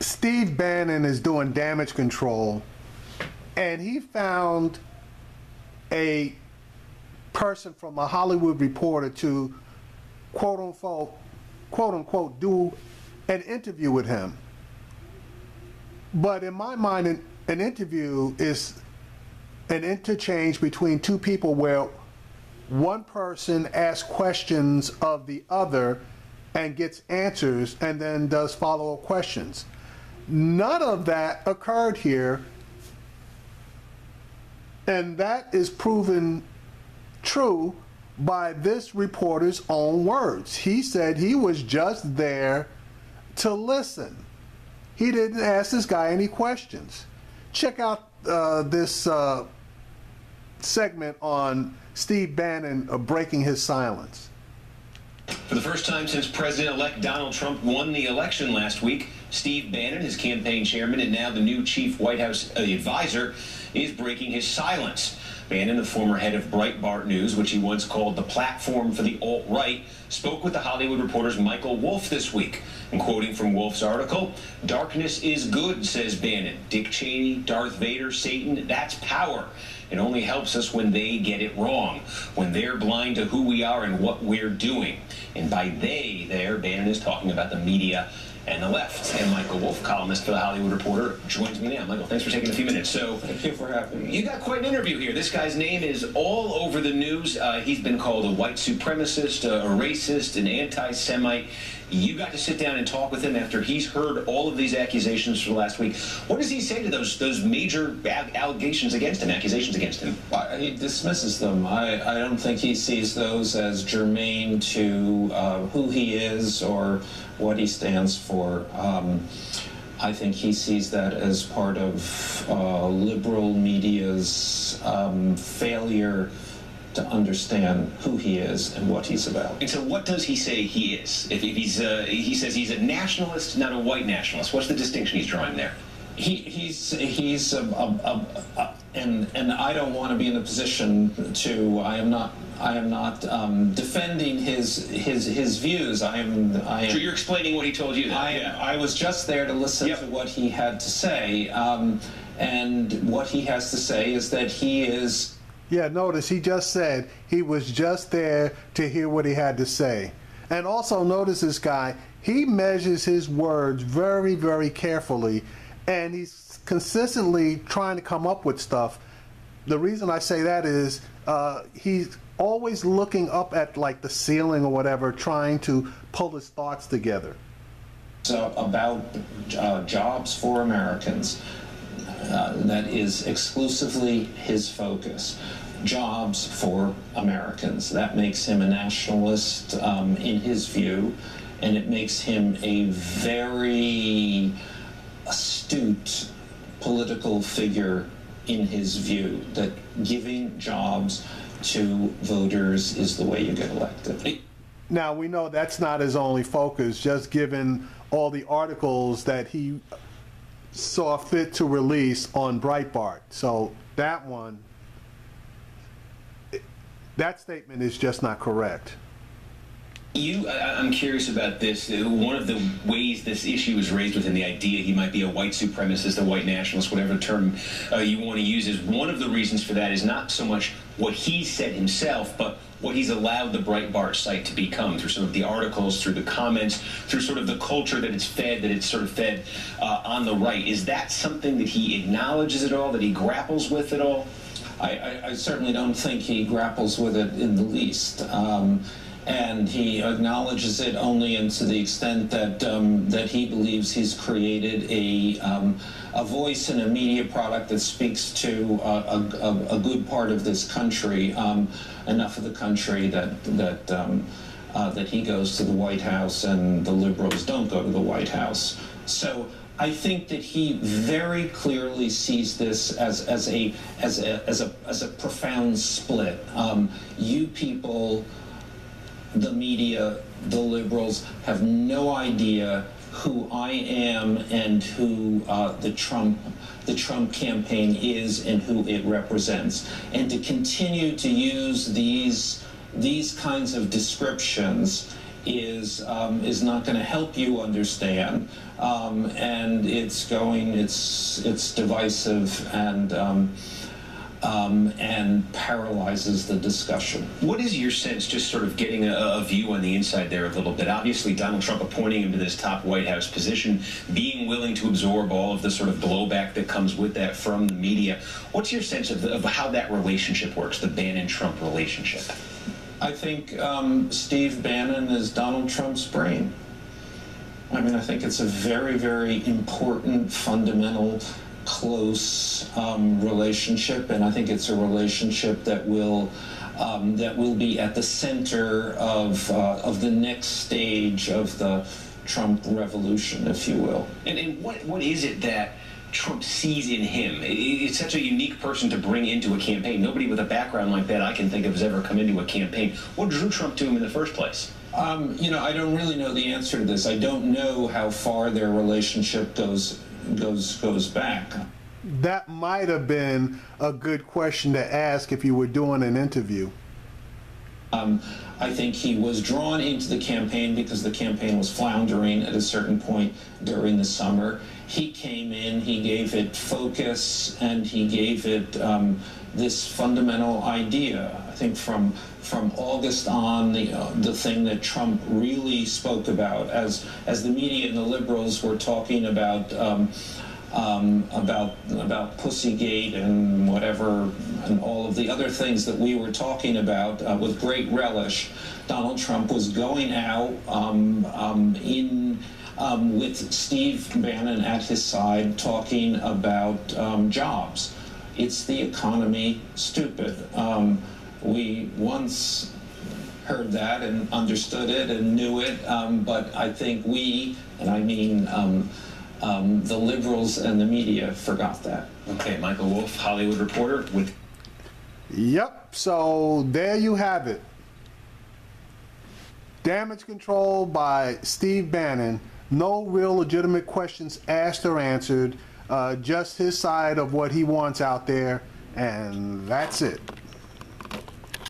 Steve Bannon is doing damage control, and he found a person from a Hollywood reporter to quote unquote quote unquote do an interview with him. But in my mind, an, an interview is an interchange between two people where one person asks questions of the other and gets answers and then does follow up questions. None of that occurred here. And that is proven true by this reporter's own words. He said he was just there to listen. He didn't ask this guy any questions. Check out uh, this uh, segment on Steve Bannon uh, breaking his silence. For the first time since President elect Donald Trump won the election last week, Steve Bannon, his campaign chairman and now the new chief White House advisor, is breaking his silence. Bannon, the former head of Breitbart News, which he once called the platform for the alt right, spoke with the Hollywood Reporter's Michael Wolff this week. And quoting from Wolff's article, Darkness is good, says Bannon. Dick Cheney, Darth Vader, Satan, that's power. It only helps us when they get it wrong, when they're blind to who we are and what we're doing. And by they, there, Bannon is talking about the media and the left. And Michael Wolff, columnist for the Hollywood Reporter, joins me now. Michael, thanks for taking a few minutes. So, thank you for having me. You got quite an interview here. This guy's name is all over the news. Uh, he's been called a white supremacist, a, a racist, an anti-Semite. You got to sit down and talk with him after he's heard all of these accusations for the last week. What does he say to those those major allegations against him, accusations against him? He dismisses them. I, I don't think he sees those as germane to uh, who he is or what he stands for. Um, I think he sees that as part of uh, liberal media's um, failure to understand who he is and what he's about. And so, what does he say he is? If, if he's uh, he says he's a nationalist, not a white nationalist. What's the distinction he's drawing there? He, he's he's a, a, a, and and I don't want to be in a position to. I am not. I am not um, defending his his his views. I am. I am, so you're explaining what he told you. Then. I yeah. I was just there to listen yep. to what he had to say, um, and what he has to say is that he is yeah, notice he just said he was just there to hear what he had to say. And also notice this guy, he measures his words very, very carefully and he's consistently trying to come up with stuff. The reason I say that is uh, he's always looking up at like the ceiling or whatever, trying to pull his thoughts together. So about uh, jobs for Americans, uh, that is exclusively his focus jobs for Americans. That makes him a nationalist um, in his view, and it makes him a very astute political figure in his view that giving jobs to voters is the way you get elected. Now, we know that's not his only focus, just given all the articles that he saw fit to release on Breitbart. So that one that statement is just not correct. You, I, am curious about this. Uh, one of the ways this issue is raised within the idea he might be a white supremacist, a white nationalist, whatever term uh, you want to use, is one of the reasons for that is not so much what he said himself, but what he's allowed the Breitbart site to become through some of the articles, through the comments, through sort of the culture that it's fed, that it's sort of fed uh, on the right. Is that something that he acknowledges at all, that he grapples with at all? I, I, I, certainly don't think he grapples with it in the least. Um, and he acknowledges it only and to the extent that um, that he believes he's created a um, a voice and a media product that speaks to a, a, a good part of this country, um, enough of the country that that um, uh, that he goes to the White House and the liberals don't go to the White House. So I think that he very clearly sees this as, as, a, as, a, as, a, as a profound split. Um, you people, the media, the liberals, have no idea who I am and who uh, the Trump the Trump campaign is and who it represents, and to continue to use these these kinds of descriptions is um, is not going to help you understand, um, and it's going it's it's divisive and. Um, um, and paralyzes the discussion. What is your sense, just sort of getting a, a, view on the inside there a little bit? Obviously, Donald Trump appointing him to this top White House position, being willing to absorb all of the sort of blowback that comes with that from the media. What's your sense of, the, of how that relationship works, the Bannon Trump relationship? I think um, Steve Bannon is Donald Trump's brain. I mean, I think it's a very, very important, fundamental close um, relationship, and I think it's a relationship that will um, that will be at the center of uh, of the next stage of the Trump revolution, if you will. And, and what what is it that Trump sees in him? It's such a unique person to bring into a campaign. Nobody with a background like that I can think of has ever come into a campaign. What drew Trump to him in the first place? Um, you know, I don't really know the answer to this. I don't know how far their relationship goes goes goes back. That might have been a good question to ask if you were doing an interview. Um, I think he was drawn into the campaign because the campaign was floundering at a certain point during the summer. He came in, he gave it focus, and he gave it um, this fundamental idea. I think from from August on, the uh, the thing that Trump really spoke about, as as the media and the liberals were talking about. Um, um, about about Pussygate and whatever and all of the other things that we were talking about uh, with great relish. Donald Trump was going out um, um, in um, with Steve Bannon at his side talking about um, jobs. It's the economy, stupid. Um, we once heard that and understood it and knew it, but I think we, and I mean um, the liberals and the media forgot that. Okay, Michael Wolff, Hollywood Reporter with. Yep, so there you have it. Damage control by Steve Bannon. No real legitimate questions asked or answered. Uh, just his side of what he wants out there, and that's it.